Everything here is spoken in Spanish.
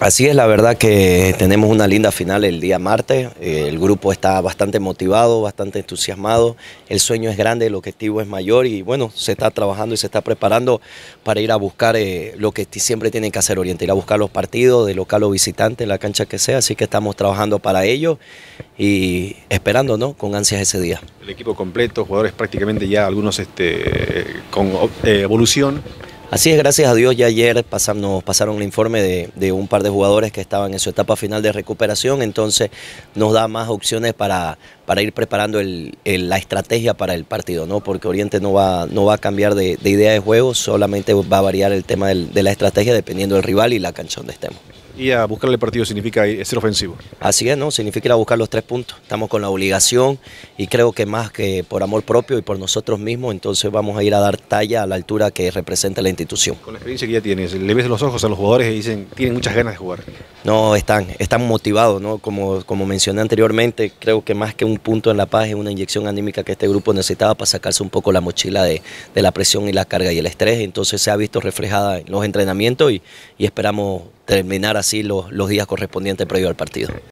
Así es, la verdad que tenemos una linda final el día martes, eh, el grupo está bastante motivado, bastante entusiasmado, el sueño es grande, el objetivo es mayor y bueno, se está trabajando y se está preparando para ir a buscar eh, lo que siempre tienen que hacer Oriente, ir a buscar los partidos de local o visitante, la cancha que sea, así que estamos trabajando para ello y esperando ¿no? con ansias ese día. El equipo completo, jugadores prácticamente ya algunos este, con eh, evolución. Así es, gracias a Dios ya ayer nos pasaron un informe de, un par de jugadores que estaban en su etapa final de recuperación, entonces nos da más opciones para, para ir preparando la estrategia para el partido, ¿no? porque Oriente no va, no va a cambiar de, idea de juego, solamente va a variar el tema de la estrategia dependiendo del rival y la cancha donde estemos. Y a buscar el partido significa ser ofensivo. Así es, ¿no? Significa ir a buscar los tres puntos. Estamos con la obligación y creo que más que por amor propio y por nosotros mismos, entonces vamos a ir a dar talla a la altura que representa la institución. Con la experiencia que ya tienes, le ves los ojos a los jugadores y dicen, tienen muchas ganas de jugar. No, están, están motivados, ¿no? Como, como mencioné anteriormente, creo que más que un punto en la paz es una inyección anímica que este grupo necesitaba para sacarse un poco la mochila de, la presión y la carga y el estrés. Entonces se ha visto reflejada en los entrenamientos y, y esperamos terminar así los, los días correspondientes previo al partido.